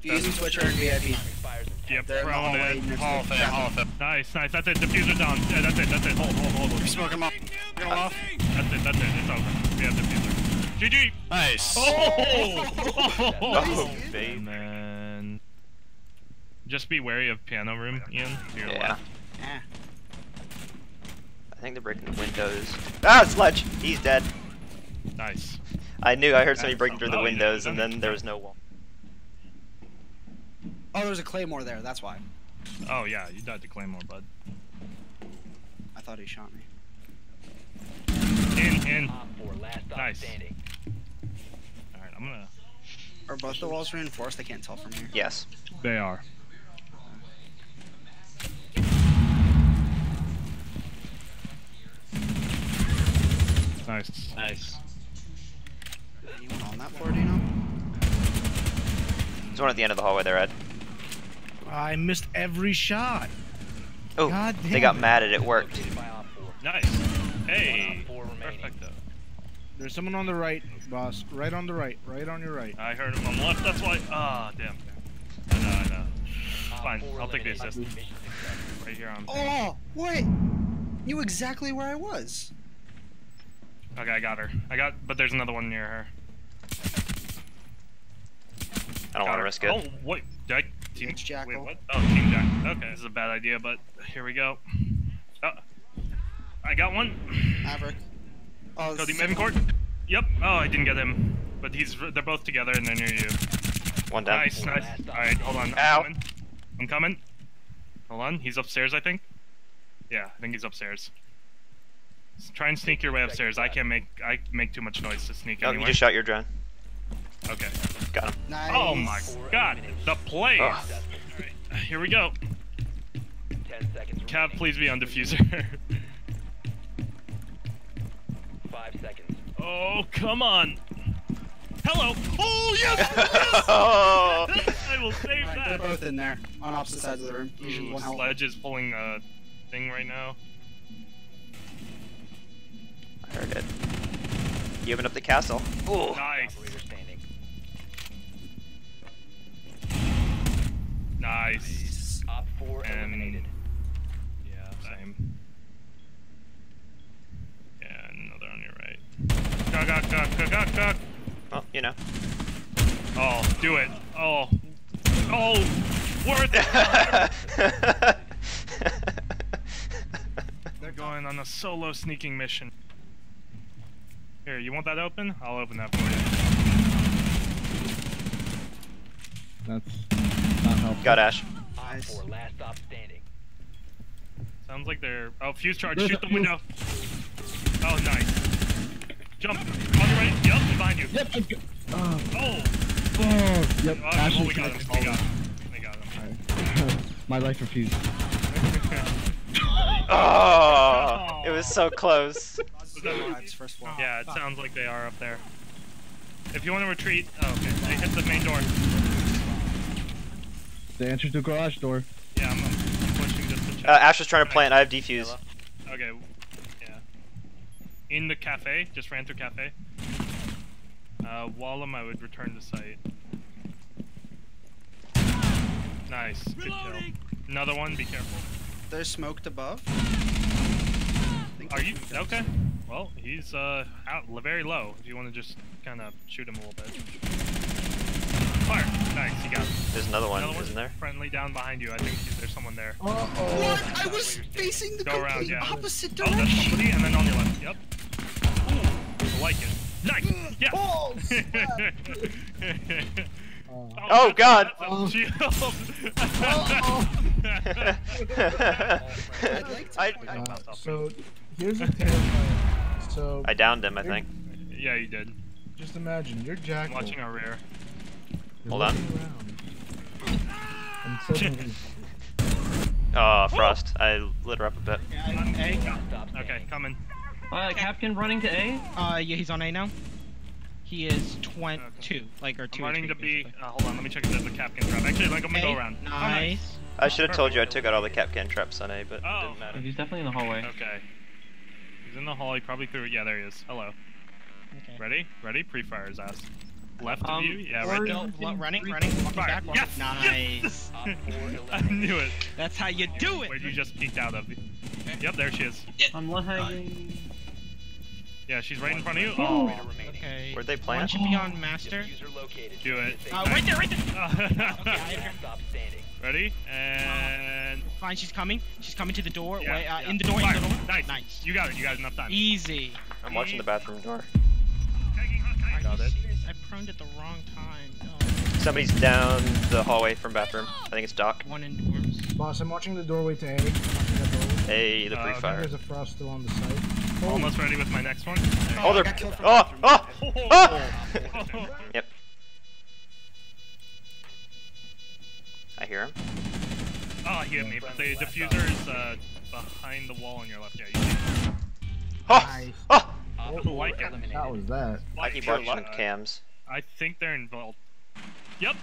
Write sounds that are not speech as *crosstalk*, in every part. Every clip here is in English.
Fuse and Switcher and VIP. Yep, They're in the prone hallway in. Hall of Fame, Hall of Fame. Nice, nice. That's it. Defuser down. Yeah, that's it. That's it. Hold, hold, hold. hold. Smoke him up. Get him off. That's it. That's it. It's over. We have defuser. GG. Nice. Oh! *laughs* Oh, and babe. then just be wary of piano room, Ian. To your Yeah. left. Eh. I think they're breaking the windows. Ah, Sledge! He's dead. Nice. I knew I heard somebody breaking through the windows, and then there was no wall. Oh, there's a claymore there. That's why. Oh yeah, you died to Claymore, bud. I thought he shot me. In, in. Op 4, last Nice. All right, I'm gonna. Are both the walls reinforced? I can't tell from here. Yes. They are. Nice. Nice. Anyone on that floor? Do you know? There's one at the end of the hallway there, Ed. I missed every shot. Oh, God they got it. mad at it worked. Located by Op 4. Nice. Hey. One op four remaining. Perfecto. There's someone on the right, boss. Right on the right. Right on your right. I heard him on the left. That's why. Ah, damn. I know. I know. Fine, I'll take the assist. Right here on. Oh, what? Knew exactly where I was. Okay, I got her. I got, but there's another one near her. I don't want to risk it. Oh, wait. Did I team It's Jackal. Wait, what? Oh, team Jack. Okay, this is a bad idea, but here we go. Oh, I got one. Maverick. Oh, Cody second- Mavencourt. Yep. Oh, I didn't get him, but he's they're both together and they're near you. One down. Nice, nice. All right, hold on. I'm Ow. coming. I'm coming. Hold on. He's upstairs, I think. Yeah, I think he's upstairs. S- Try and sneak your way upstairs. I can't make I make too much noise to sneak Oh, anywhere. you just shot your drone. Okay. Got him. Nice. Oh my god, the plays. Ugh. Alright, here we go. 10 seconds Cav, please be on defuser. *laughs* 5 seconds. oh, come on. Hello. Oh yes. oh! yes! *laughs* I will save Alright, they're both in there, on opposite sides of the room. Ooh, one help. Sledge is pulling a thing right now. I heard it. You opened up the castle. Ooh. Nice. Operator standing. Nice. Op 4 And- eliminated. Yeah, same. Yeah, another on your right. Gok, gok, gok, gok, gok, gok. Well, you know. Oh, do it. Oh. Oh, worth it. *laughs* They're going on a solo sneaking mission. Here, you want that open? I'll open that for you. That's not helpful. Got Ash. Op Nice. last stop standing. Sounds like they're. Oh, fuse charge. There's Shoot a the window. Oh, nice. Jump. On your right. Yep, behind you. Yep. I g- Oh, Oh. oh, yep. Oh, Ash well, is we got him. We got him. We got him. Alright. *laughs* My life refused. *laughs* Oh! It was so close. *laughs* Lives, first floor. Yeah, it sounds like they are up there. If you want to retreat, oh, okay, they hit the main door. The entrance to the garage door. Yeah, I'm, I'm pushing just to check. Uh, Ash was trying to plant. I have defuse. Okay, yeah. In the cafe, just ran through cafe. Uh, Wallem, I would return to site. Nice, good kill. Another one, be careful. There's smoked above. Are you okay? Well, he's uh out very low. If you want to just kind of shoot him a little bit. Fire! Nice, you got him. There's another one, Another isn't there? friendly down behind you. I think there's someone there. Oh! What? I was facing the Go around, yeah. opposite Oh, that's direction. somebody, and then on your left. Yep. Ooh, I like it. Nice. Yeah. *laughs* Oh, *laughs* Oh. Oh, God. that's a shield. I'd like to I, *laughs* I, Uh, so here's a terrifying. So I downed him, I think. yeah, you did. just imagine you're I'm watching our rear. You're Hold on. looking *laughs* around, And suddenly, Oh, Frost. I lit her up a bit. On A. Stop standing. Okay, coming. Uh, Captain running to A? Uh, yeah, he's on A now. He is 22, like, or 2 I'm running HP, to B. Uh, hold on, let me check if there's a Kapkan trap. Actually, like, I'm gonna go A, around. Oh, Nice. I should have told you I took out all the Kapkan traps on A, but it Oh. didn't matter. He's definitely in the hallway. Okay. He's in the hall. He probably threw it. Yeah, there he is. Hello. Okay. Ready? Ready? Pre-fire his ass. Left Um, of you? Yeah, right there. no, running, running, walking Fire. back, walking- Yes! Nice. Yes! Op *laughs* I knew it. That's how you do it. Where'd you just peeked out of? Yep, there she is. I'm lagging. Yeah, she's right in front of you. Oh. Okay. Where'd they Why plant? don't you be on master? Defuser located. do it. Uh, right there, right there. *laughs* Last stop standing. Ready? And Fine, she's coming. She's coming to the door. yeah, Wait, uh, yeah. in the door, Fire. in the door. Nice. Nice. You got it. You got enough time. Easy. I'm watching the bathroom door. Are Got it. Serious? I pruned at the wrong time. No. Somebody's down the hallway from bathroom. I think it's Doc. One in dorms. Boss, I'm watching the doorway to A. I'm watching that doorway. Hey, the Uh, free okay. fire. There's a frost still on the site. Almost ready with my next one. Oh, they're. got killed from Oh, oh, oh! Oh. *laughs* Yep. I hear him. Oh, he hit me, but the defuser is uh, behind the wall on your left. Yeah, you see. Oh! Nice. Oh! I Op like four it. eliminated. That was that. I keep Like, watching uh, cams. I think they're involved. Yep.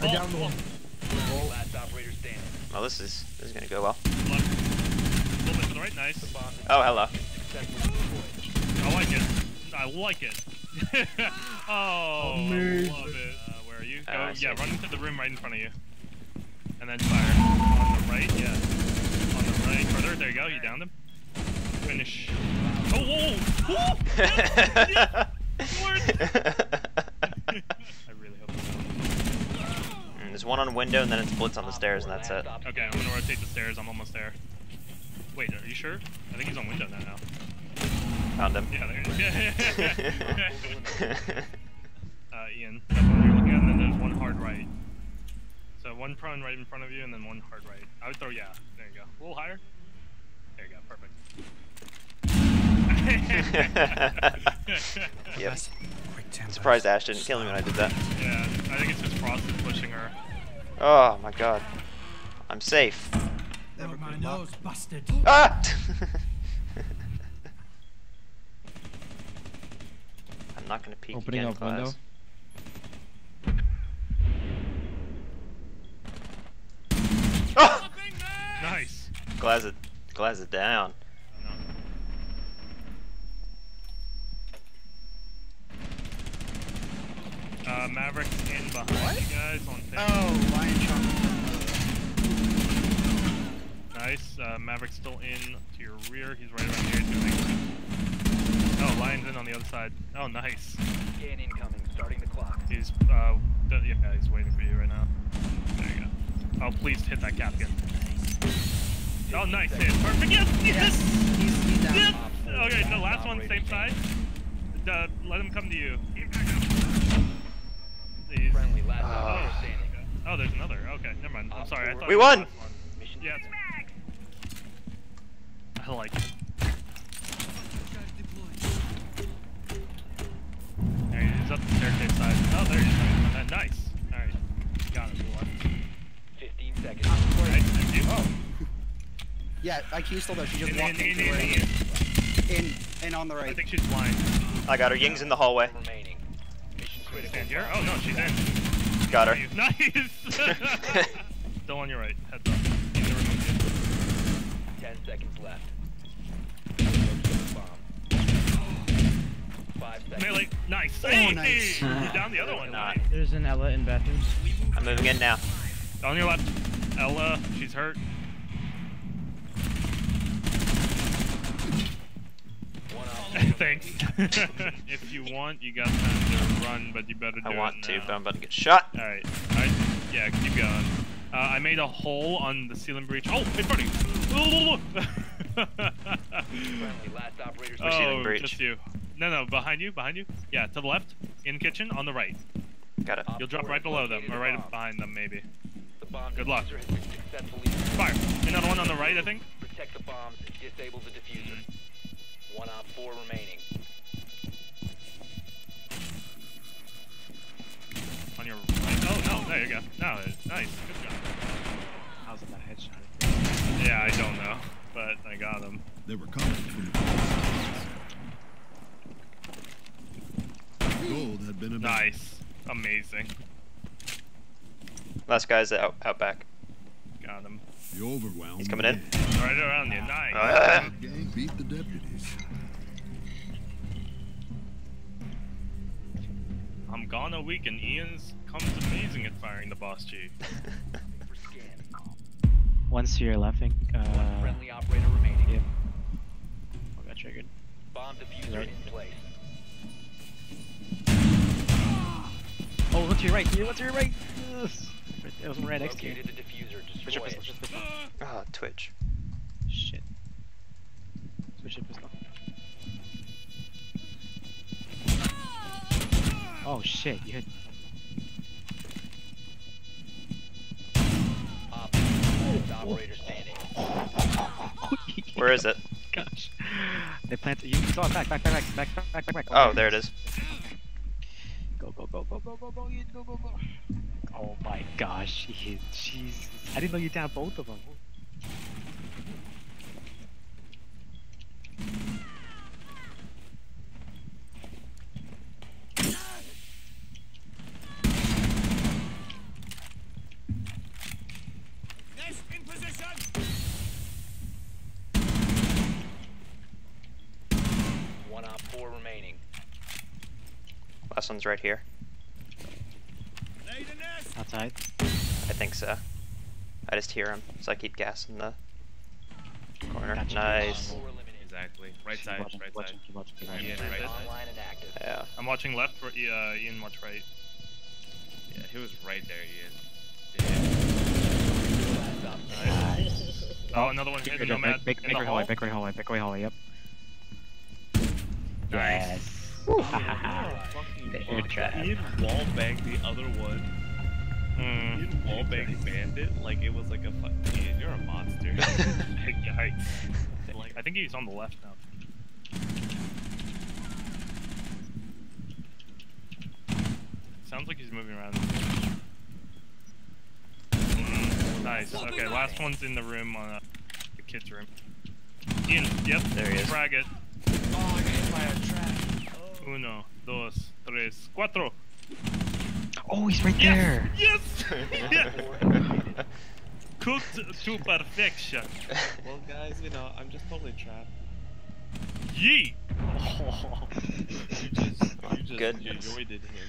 I downed Oh, one. Last operator standing. Oh, this is this is gonna go well. Left. Little bit to the right. Nice. Bomb Oh, hello. I like it. I like it. *laughs* oh, Amazing. love it. Uh, where are you? Go, Uh, yeah, run into the room right in front of you. And then fire. On the right, yeah. On the right, further. There you go. You downed him. Finish. Oh, whoa! whoa. *laughs* Yes, *laughs* yes. I really hope so. Mm, There's one on window and then it's blitz on the stairs and that's it. Okay, I'm gonna rotate the stairs. I'm almost there. Wait, are you sure? I think he's on window now. Found him. Yeah, there he is. *laughs* *laughs* uh, Ian, that's what you're looking at, and then there's one hard right. So one prone right in front of you, and then one hard right. I would throw, yeah, there you go. A little higher. There you go, perfect. *laughs* yep. Surprised Ash didn't kill me when I did that. Yeah, I think it's just Frost is pushing her. Oh my god. I'm safe. Never my nose busted. Ah! *laughs* I'm not gonna peek Opening again, up window. class. Oh! Nice. Glass it, glass it down. No. Uh, Maverick's in behind you guys on thing. Oh, lion chunk. Nice. Uh, Maverick's still in to your rear. He's right around here doing. Oh, Lion's in on the other side. Oh, nice. Scan incoming. Starting the clock. He's uh, yeah, he's waiting for you right now. There you go. Oh, please hit that cap again. Oh, nice hit. Perfect. Yes, yes, He's, he's yes. Okay, the last one, same side. Uh, let him come to you. Please. Friendly. Last operator standing. Oh, there's another. Okay, never mind. I'm sorry. I thought We won! one. Mission Yeah. I like it. There he is up the staircase side. Oh, there he is. Uh, nice. Alright. Got it. We won. 15 seconds. Nice. Thank you. Oh. Yeah, IQ still there. She just In, walked in, in, into in, it. in. In, in on the right. I think she's blind. I got her. Ying's in the hallway. Remaining. Mission critical. In here? Oh, no, she's in. Got her. Nice! *laughs* Still on your right. Heads up. In the room. 10 seconds left. Locate the bomb. Five seconds. Melee. Nice. Oh, Hey! nice. You down the other one. Not. There's an Ella in bathrooms. I'm moving in now. On your left. Ella. She's hurt. One op. *laughs* Thanks. *laughs* if you want, you got time to run, but you better do I want it to, but I'm about to get shot. Alright. I, yeah, keep going. Uh, I made a hole on the ceiling breach. Oh, in front of you! Friendly. Last operator We're ceiling oh, breach. just you. No, no, behind you, behind you. Yeah, to the left. In kitchen, on the right. Got it. You'll drop right below them, or right behind them, maybe. The bomb Good luck. defuser has been successfully Fire! Another one on the right, I think. Protect the bombs and disable the defuser. One op four remaining. On your right. Oh, no, there you go. No, nice. Good job. How's that headshot? Yeah, I don't know, but I got him. They were coming from the Gold had been a Nice. Amazing. Last guy's out, out back. Got him. The overwhelm. He's coming in. Right around you. Nice. Gang beat the deputies. I'm gone a week and Ian's comes amazing at firing the boss G. Once you're laughing, think. Uh, One friendly operator remaining. yeah. Oh, got triggered. Bomb defuser Right. in place. Oh, look to your right. Here, what's to your right? Ugh. Right There was one right next to you. The defuser. Switch your pistol. Switch your pistol. oh, Twitch. Shit. Switch your pistol. Oh shit! You hit. Op last operator standing. *laughs* Where is it? Gosh. They planted. You saw it. Back, back, back, back, back, back, back, back, back. Oh, there it is. Go, go, go, go, go, go, go, Ian, go, go, go. Oh my gosh, Ian, Jesus. I didn't know you down both of them. One op four remaining. Last one's right here. Outside. I think so. I just hear him, so I keep gassing the corner. Gotcha. Nice. Exactly. Right side, watching, right keep side. watching, keep watching, watching. Yeah, right side. Online and active. Yeah. I'm watching left, for, uh, Ian watch right. Yeah, he was right there, Ian. Last op Nice. Oh, another one hit the nomad Big, in big, the big hall. hallway, big right hallway, big right hallway, yep. Nice. Yes. *laughs* They're trash. Ian wall banged the other one. Mm. Ian wall banged bandit like it was like a fuck. Ian, you're a monster. *laughs* *laughs* Yikes. *laughs* like, I think he's on the left now. Sounds like he's moving around. Mm, nice. Okay, last one's in the room on uh, the kids' room. Ian, yep. There he is. Frag it. Uno, dos, tres, cuatro. Oh, he's right there. Yes! yes! *laughs* Cooked to perfection. well, guys, you know, I'm just totally trapped. Yeet! *laughs* You just, you just Goodness. avoided him.